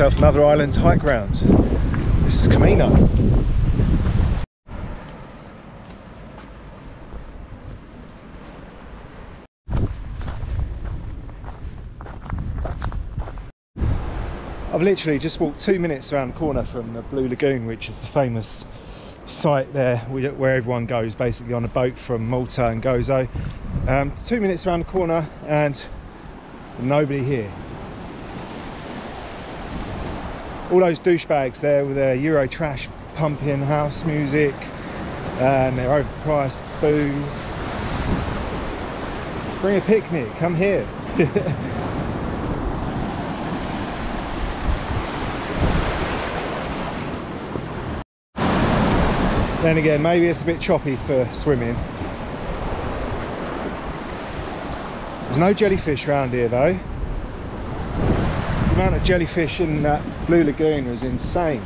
another island hike round. This is Comino. I've literally just walked two minutes around the corner from the Blue Lagoon, which is the famous site there where everyone goes basically on a boat from Malta and Gozo. Um, two minutes around the corner and nobody here. All those douchebags there with their Euro trash pumping house music and their overpriced booze. Bring a picnic, come here. Then again, maybe it's a bit choppy for swimming. There's no jellyfish around here though. The amount of jellyfish in that Blue Lagoon was insane.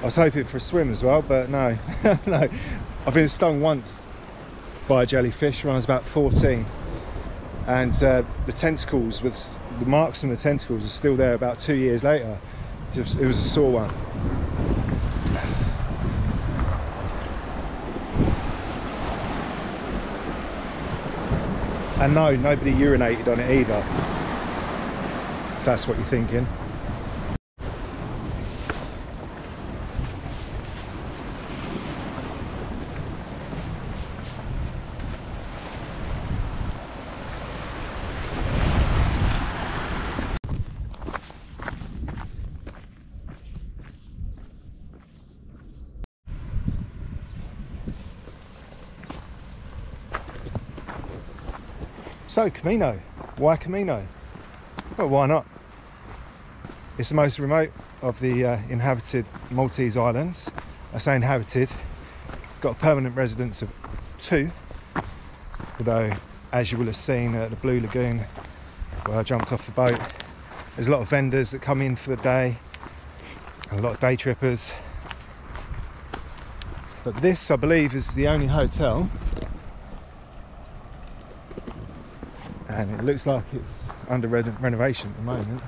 I was hoping for a swim as well, but no, no. I've been stung once by a jellyfish when I was about 14. And uh, the tentacles, with the marks on the tentacles are still there about two years later. Was, it was a sore one. And no, nobody urinated on it either. If that's what you're thinking. So Comino, why Comino? Well, why not? It's the most remote of the uh, inhabited Maltese islands. I say inhabited, it's got a permanent residence of two, although as you will have seen at the Blue Lagoon where I jumped off the boat, there's a lot of vendors that come in for the day, a lot of day trippers. But this, I believe, is the only hotel and it looks like it's under re renovation at the moment.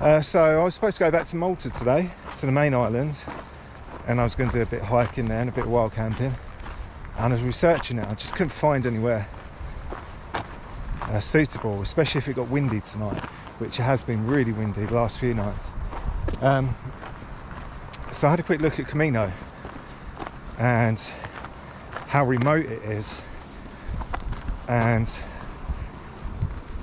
Uh, so I was supposed to go back to Malta today, to the main island, and I was going to do a bit of hiking there and a bit of wild camping. And I was researching it, I just couldn't find anywhere uh, suitable, especially if it got windy tonight, which it has been really windy the last few nights. Um, so I had a quick look at Comino and how remote it is and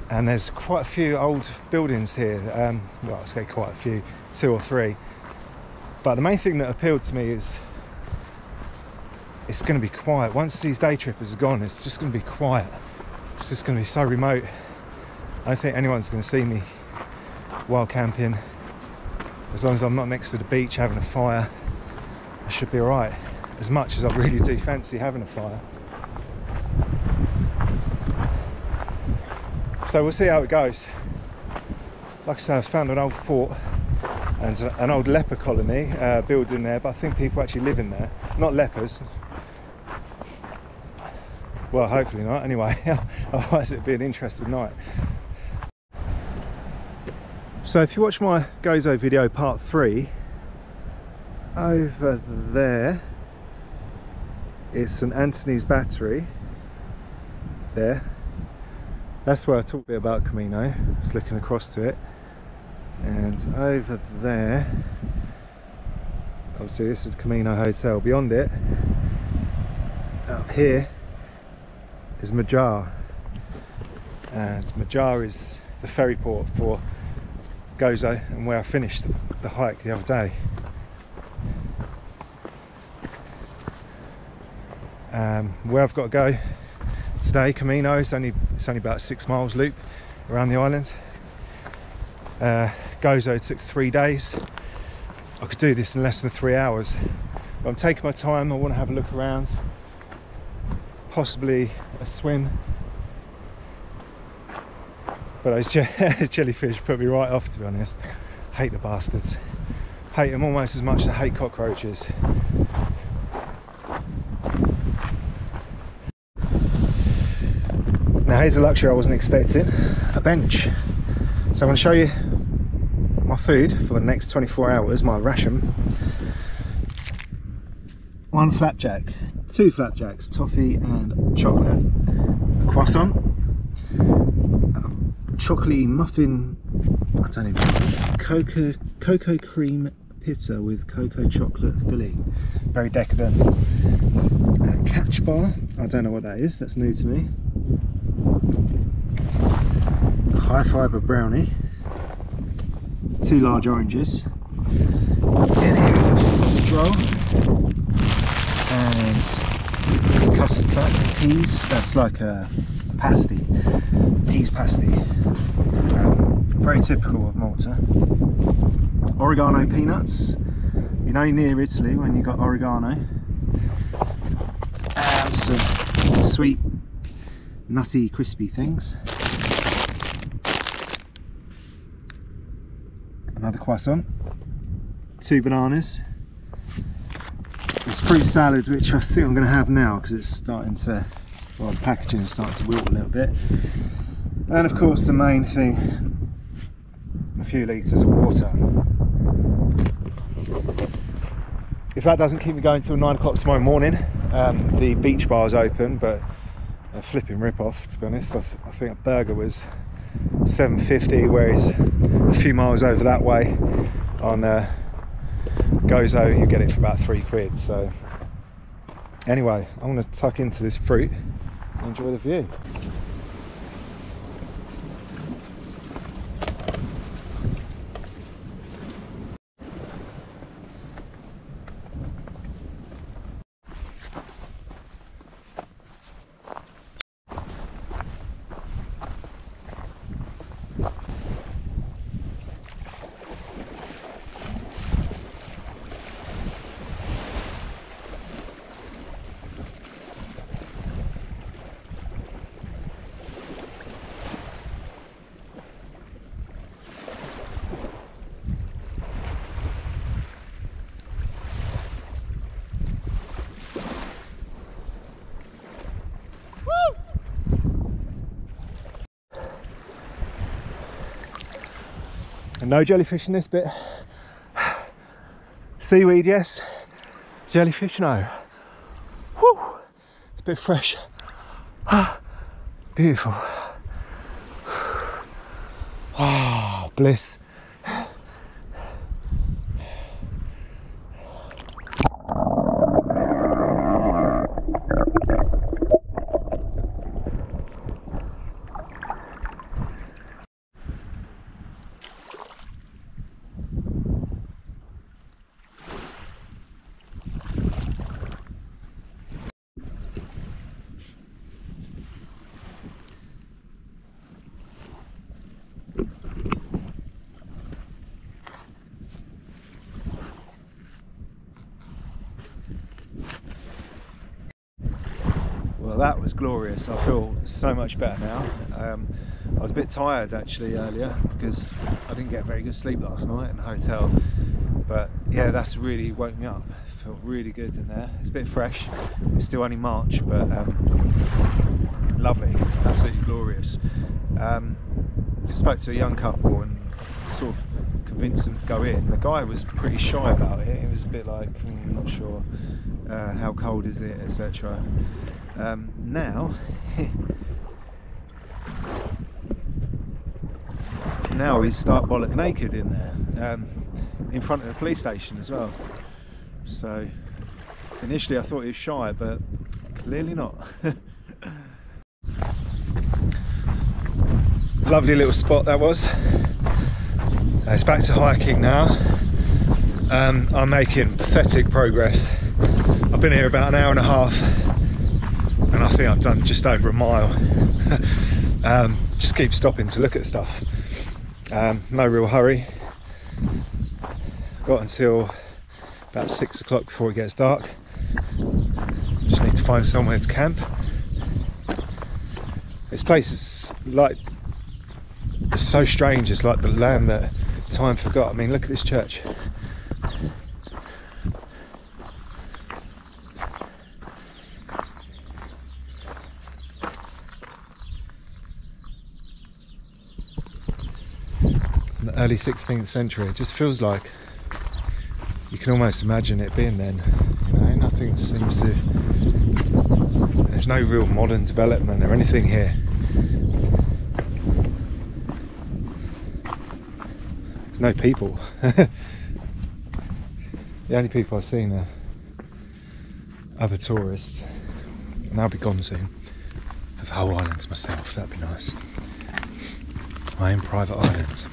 and there's quite a few old buildings here um, well I say quite a few two or three. But the main thing that appealed to me is it's going to be quiet. Once these day trippers are gone it's just going to be quiet. It's just going to be so remote. I don't think anyone's going to see me while camping. As long as I'm not next to the beach having a fire I should be alright as much as I really do fancy having a fire. So we'll see how it goes. Like I said, I've found an old fort and an old leper colony uh, in there, but I think people actually live in there, not lepers. Well, hopefully not, anyway, otherwise it'd be an interesting night. So if you watch my Gozo video part three, over there is St Anthony's Battery there that's where I talked a bit about Comino. Just looking across to it. And over there obviously this is Comino Hotel. Beyond it up here is Mgarr and Mgarr is the ferry port for Gozo and where I finished the hike the other day. Um, where I've got to go today Comino. It's only it's only about six miles loop around the island. Uh, Gozo took three days. I could do this in less than three hours. But I'm taking my time. I want to have a look around. Possibly a swim. But those je jellyfish put me right off to be honest. Hate the bastards. Hate them almost as much as I hate cockroaches Now here's a luxury I wasn't expecting, a bench. So I'm going to show you my food for the next 24 hours, my ration. One flapjack, two flapjacks, toffee and chocolate, a croissant, a chocolate muffin, I don't even cocoa, cocoa cream pizza with cocoa chocolate filling, very decadent. A catch bar, I don't know what that is, that's new to me. A high fibre brownie, two large oranges, in here and custard type peas, that's like a pasty, peas pasty, um, very typical of Malta. Oregano peanuts, you know near Italy when you got oregano, um, some sweet nutty crispy things. Another croissant, two bananas, this fruit salad which I think I'm going to have now because it's starting to, well the packaging is starting to wilt a little bit. And of course the main thing, a few litres of water. If that doesn't keep me going till nine o'clock tomorrow morning, um, the beach bar is open, but a flipping rip-off to be honest. I, th I think a burger was 7.50, whereas a few miles over that way on uh, Gozo you get it for about three quid. So anyway, I'm to tuck into this fruit and enjoy the view. And no jellyfish in this bit. Seaweed, yes. Jellyfish, no. Whew. It's a bit fresh. Ah, beautiful. Ah, bliss. That was glorious. I feel so much better now. Um, I was a bit tired actually earlier because I didn't get very good sleep last night in the hotel. But yeah, that's really woke me up. Felt really good in there. It's a bit fresh. It's still only March, but um, lovely, absolutely glorious. Um, spoke to a young couple and sort of convinced them to go in. The guy was pretty shy about it. He was a bit like, "Hmm, not sure uh, how cold is it, etc. Um, now, now he's stark bollock naked in there, um, in front of the police station as well. So initially I thought he was shy, but clearly not. Lovely little spot that was. Uh, it's back to hiking now. Um, I'm making pathetic progress. I've been here about an hour and a half I think I've done just over a mile. um, just keep stopping to look at stuff. Um, no real hurry. Got until about six o'clock before it gets dark. Just need to find somewhere to camp. This place is like so strange. It's like the land that time forgot. I mean, look at this church. the early 16th century. It just feels like you can almost imagine it being then. You know, nothing seems to. There's no real modern development or anything here. There's no people. the only people I've seen are other tourists, and I'll be gone soon. The whole island to myself. That'd be nice. My own private island.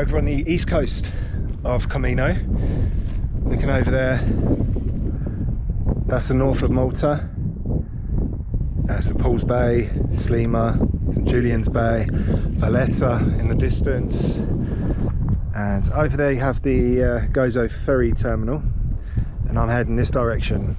Over on the east coast of Comino. Looking over there, that's the north of Malta. Uh, St Paul's Bay, Sliema, St Julian's Bay, Valletta in the distance. And over there you have the uh, Gozo ferry terminal. And I'm heading this direction.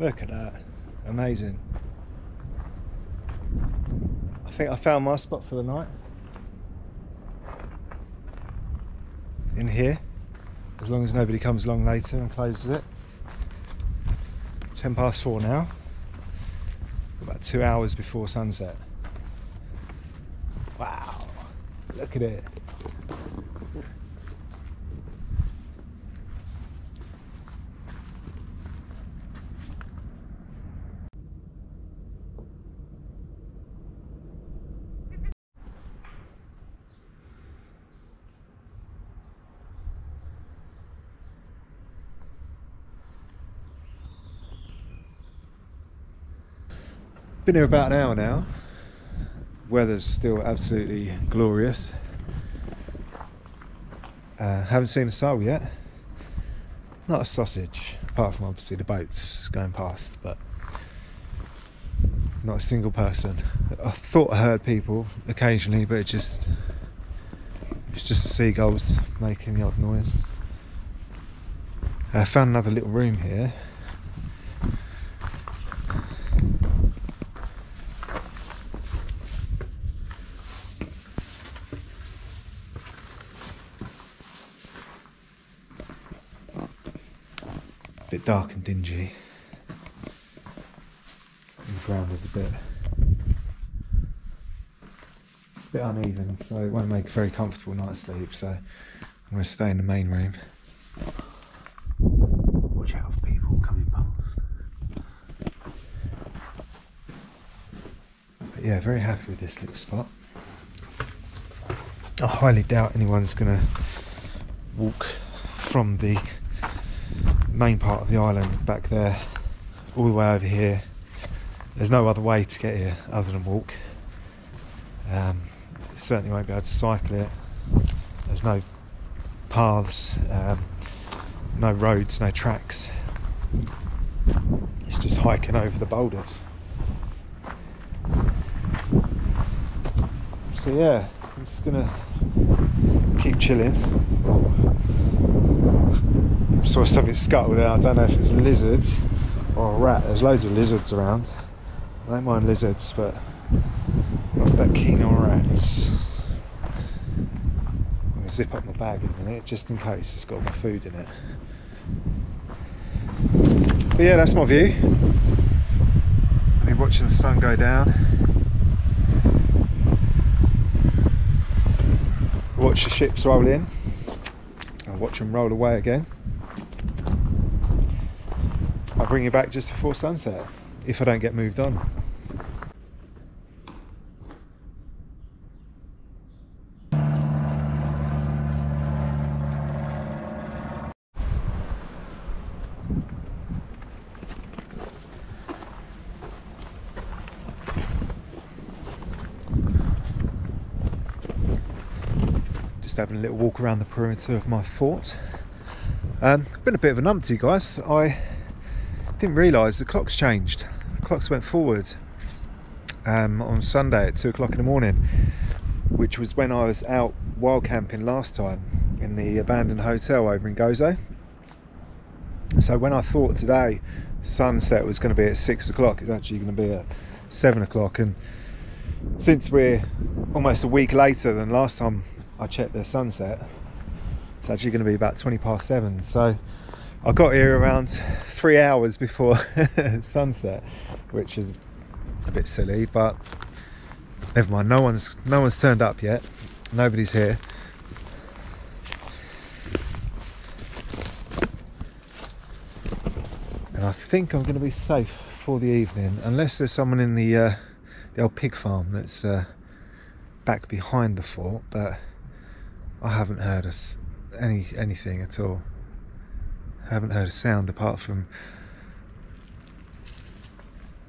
Look at that. Amazing. I think I found my spot for the night. In here. As long as nobody comes along later and closes it. 10 past four now. About two hours before sunset. Wow. Look at it. Been here about an hour now. Weather's still absolutely glorious. Uh, haven't seen a soul yet. Not a sausage, apart from obviously the boats going past, but not a single person. I thought I heard people occasionally, but it just it's just the seagulls making the odd noise. I found another little room here. bit dark and dingy. And the ground is a bit bit uneven, so it won't make a very comfortable night's sleep. So I'm going to stay in the main room. Watch out for people coming past. But yeah, very happy with this little spot. I highly doubt anyone's going to walk from the main part of the island back there all the way over here. There's no other way to get here other than walk. Um, certainly won't be able to cycle it. There's no paths, um, no roads, no tracks. It's just hiking over the boulders. So yeah, I'm just gonna keep chilling. Saw something scuttle there. I don't know if it's a lizard or a rat. There's loads of lizards around. I don't mind lizards, but not that keen on rats. I'm gonna zip up my bag in a minute just in case it's got my food in it. But yeah, that's my view. I've been watching the sun go down. Watch the ships roll in. I'll watch them roll away again. I'll bring you back just before sunset if I don't get moved on. Just having a little walk around the perimeter of my fort. Um, been a bit of an numpty, guys. I didn't realise the clocks changed. The clocks went forward um, on Sunday at two o'clock in the morning, which was when I was out wild camping last time in the abandoned hotel over in Gozo. So when I thought today sunset was going to be at six o'clock, it's actually going to be at seven o'clock. And since we're almost a week later than last time I checked the sunset. It's actually going to be about 20 past seven. So I got here around three hours before sunset, which is a bit silly, but never mind. No one's no one's turned up yet. Nobody's here. And I think I'm going to be safe for the evening, unless there's someone in the uh, the old pig farm that's uh, back behind the fort. But I haven't heard any anything at all. I haven't heard a sound apart from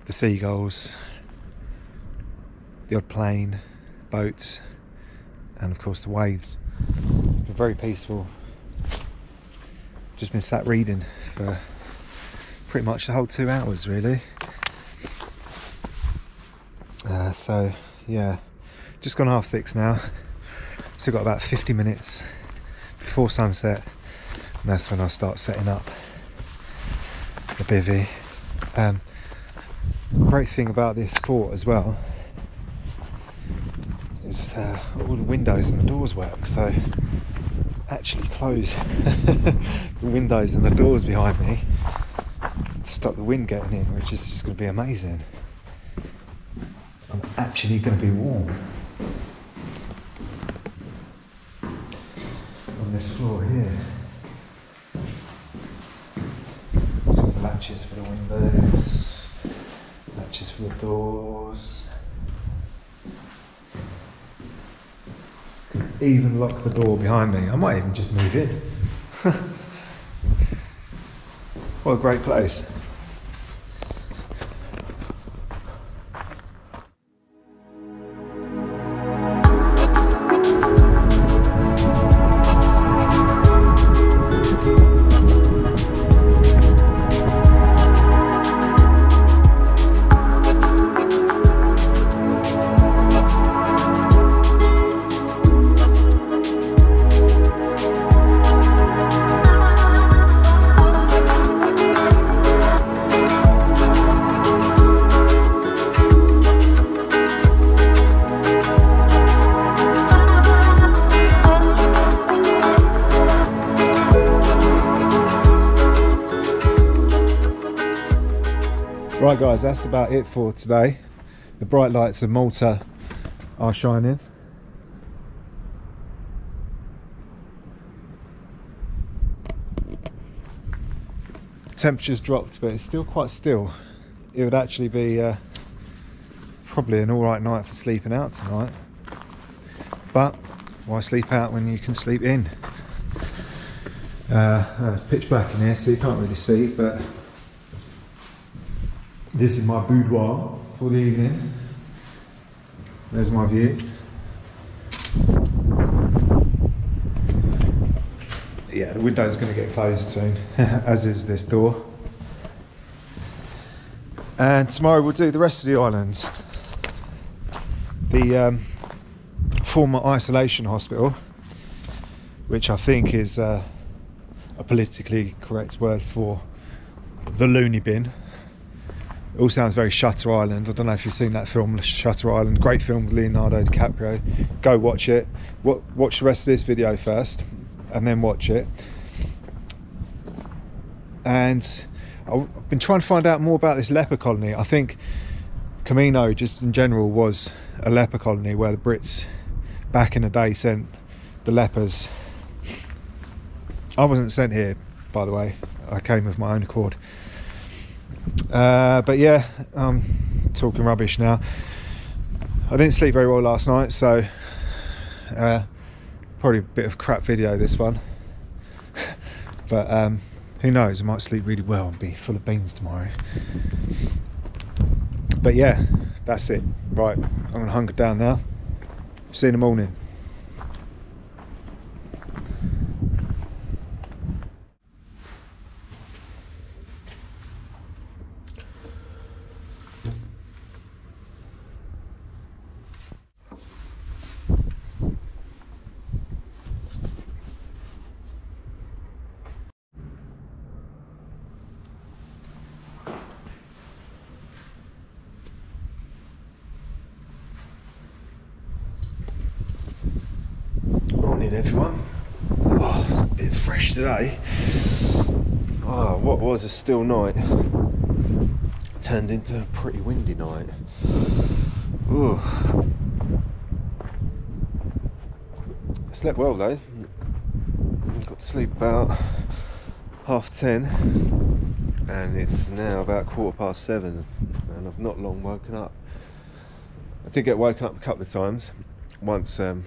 the seagulls, the odd plane, boats, and of course the waves. Very peaceful. Just been sat reading for pretty much the whole two hours, really. Uh, so, yeah, just gone half six now. Still got about 50 minutes before sunset, and that's when I'll start setting up the bivy. Um, great thing about this fort as well is uh, all the windows and the doors work, so actually close the windows and the doors behind me to stop the wind getting in, which is just going to be amazing. I'm actually going to be warm. On this floor here. Some latches for the windows, latches for the doors. Even lock the door behind me. I might even just move in. what a great place. Right guys, that's about it for today. The bright lights of Malta are shining. Temperature's dropped, but it's still quite still. It would actually be uh, probably an alright night for sleeping out tonight. But why sleep out when you can sleep in? Uh, uh, it's pitch black in here, so you can't really see, but this is my boudoir for the evening. There's my view. Yeah, the window's going to get closed soon, as is this door. And tomorrow we'll do the rest of the island. The um, former isolation hospital, which I think is uh, a politically correct word for the loony bin. It all sounds very Shutter Island. I don't know if you've seen that film, Shutter Island. Great film with Leonardo DiCaprio. Go watch it. Watch the rest of this video first and then watch it. And I've been trying to find out more about this leper colony. I think Comino, just in general, was a leper colony where the Brits back in the day sent the lepers. I wasn't sent here, by the way. I came of my own accord. Uh, but yeah, I'm talking rubbish now. I didn't sleep very well last night, so uh, probably a bit of crap video this one. But um, who knows? I might sleep really well and be full of beans tomorrow. But yeah that's it. Right I'm gonna hunker down now. See you in the morning Everyone. Oh, it's a bit fresh today. Oh, what was a still night turned into a pretty windy night. Oh. Slept well though. Got to sleep about half ten and it's now about quarter past seven and I've not long woken up. I did get woken up a couple of times. Once um,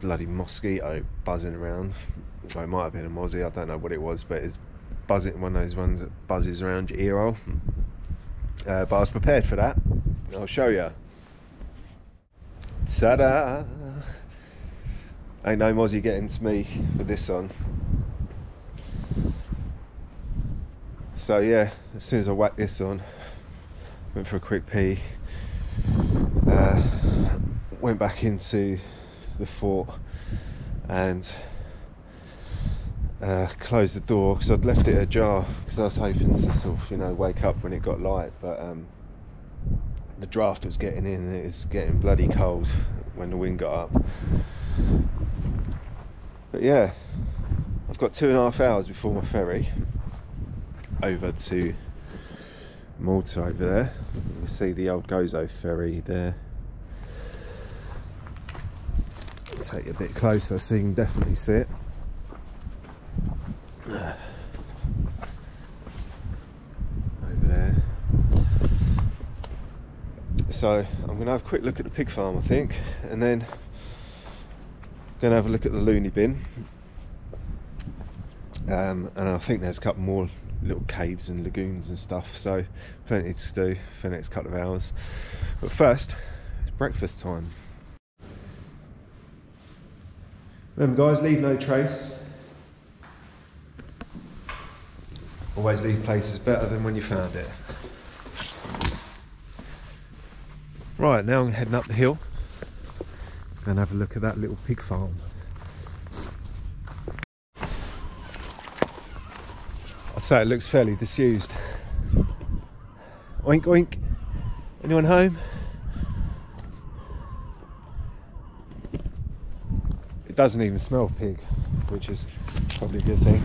bloody mosquito buzzing around. Well, it might have been a mozzie, I don't know what it was, but it's buzzing one of those ones that buzzes around your ear hole. Uh, but I was prepared for that. I'll show you. Ta-da! Ain't no mozzie getting to me with this on. So yeah, as soon as I whacked this on, went for a quick pee, uh, went back into the fort and uh, closed the door because I'd left it ajar because I was hoping to sort of you know wake up when it got light but um, the draft was getting in and it was getting bloody cold when the wind got up. But yeah I've got two and a half hours before my ferry over to Malta over there. You see the old Gozo ferry there take you a bit closer so you can definitely see it. Over there. So I'm going to have a quick look at the pig farm I think and then I'm going to have a look at the loony bin um, and I think there's a couple more little caves and lagoons and stuff so plenty to do for the next couple of hours but first it's breakfast time Remember guys, leave no trace. Always leave places better than when you found it. Right, now I'm heading up the hill and have a look at that little pig farm. I'd say it looks fairly disused. Oink oink. Anyone home? Doesn't even smell pig, which is probably a good thing.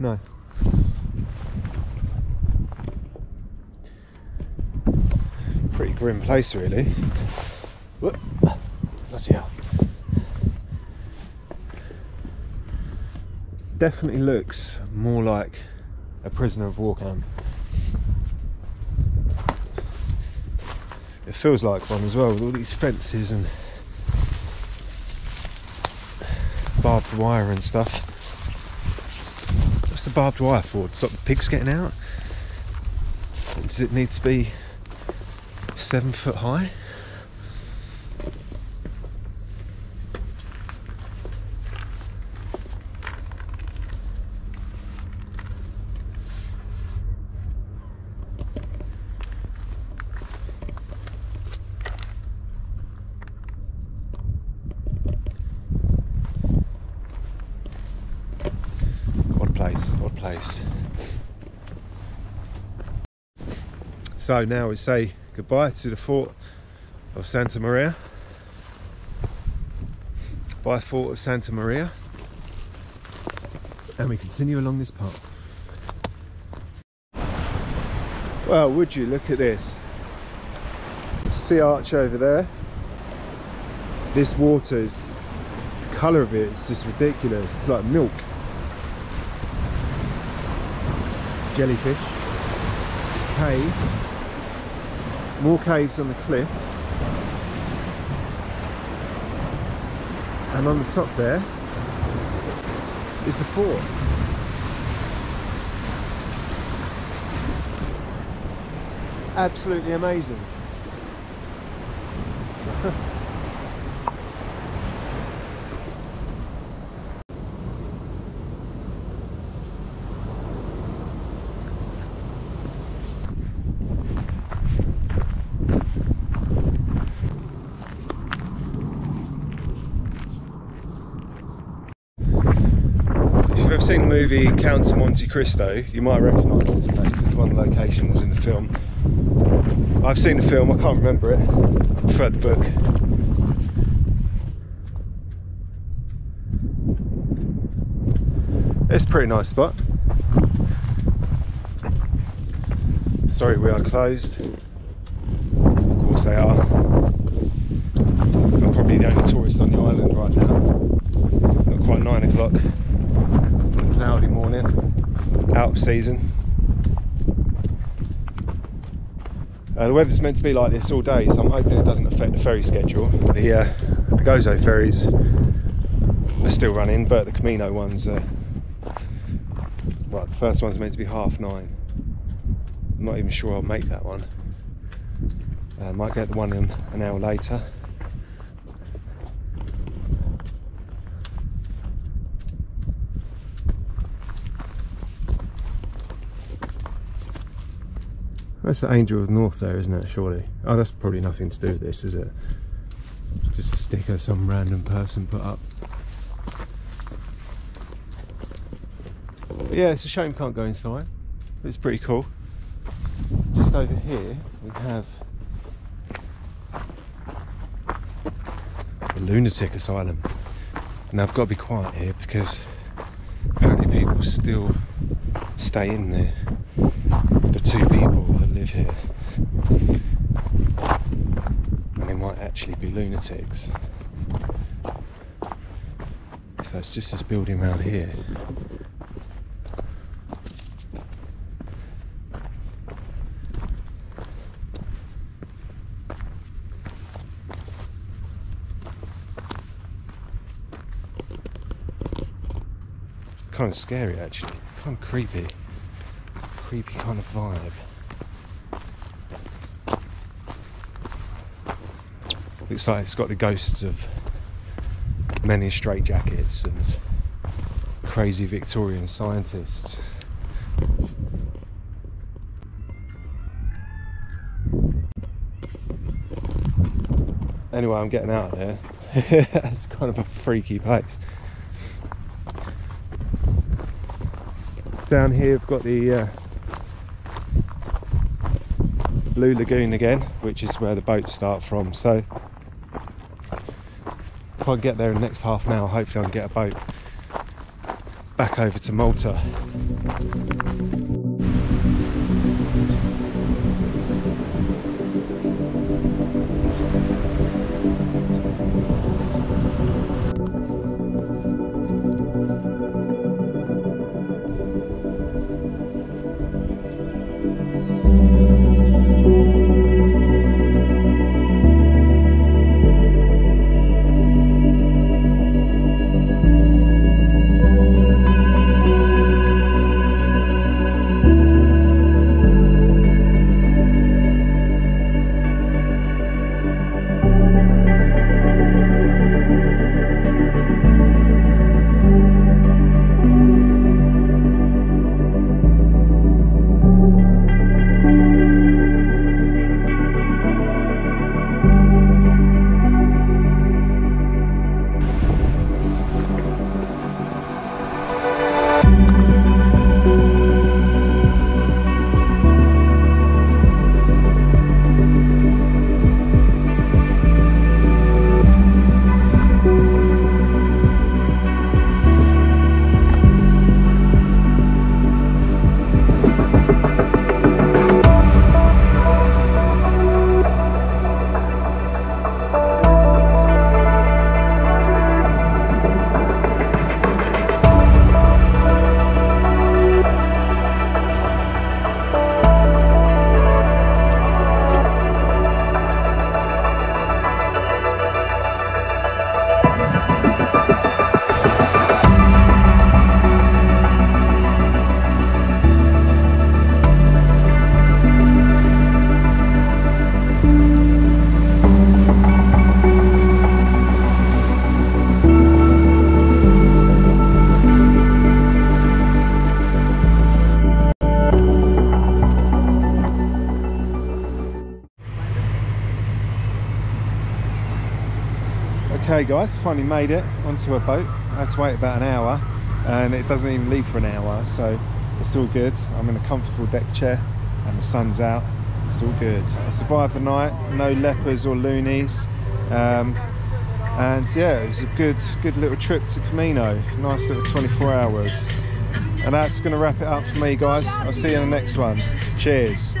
No. Pretty grim place, really. Whoop. Bloody hell. Definitely looks more like a prisoner of war camp. Feels like one as well, with all these fences and barbed wire and stuff. What's the barbed wire for? To stop the pigs getting out? Does it need to be seven foot high? What a place, what a place. So now we say goodbye to the fort of Santa Maria. By fort of Santa Maria. And we continue along this path. Well, would you look at this? Sea arch over there. This water is the colour of it is just ridiculous. It's like milk. jellyfish, cave, more caves on the cliff, and on the top there is the fort. Absolutely amazing. movie Count of Monte Cristo, you might recognise this place. It's one of the locations in the film. I've seen the film, I can't remember it. I prefer the book. It's a pretty nice spot. Sorry, we are closed. Of course they are. I'm probably the only tourist on the island right now. Not quite nine o'clock. Cloudy morning. Out of season. Uh, the weather's meant to be like this all day, so I'm hoping it doesn't affect the ferry schedule. The, uh, the Gozo ferries are still running, but the Comino ones are. Well, the first one's meant to be half nine. I'm not even sure I'll make that one. Uh, might get the one in an hour later. That's the Angel of the North there, isn't it, surely? Oh, that's probably nothing to do with this, is it? Just a sticker some random person put up. But yeah, it's a shame can't go inside. It's pretty cool. Just over here, we have the lunatic asylum. Now I've got to be quiet here because apparently people still stay in there. The two people live here. And they might actually be lunatics. So it's just this building around here. Kind of scary actually, kind of creepy. Creepy kind of vibe. Looks like it's got the ghosts of men many straitjackets and crazy Victorian scientists. Anyway, I'm getting out of there. it's kind of a freaky place. Down here, we've got the uh, Blue Lagoon again, which is where the boats start from. So, if I get there in the next half an hour, hopefully I can get a boat back over to Malta. Guys, finally made it onto a boat. I had to wait about an hour and it doesn't even leave for an hour, so it's all good. I'm in a comfortable deck chair and the sun's out. It's all good. I survived the night, no lepers or loonies. Um, and yeah, it was a good, good little trip to Comino. Nice little 24 hours. And that's going to wrap it up for me, guys. I'll see you in the next one. Cheers.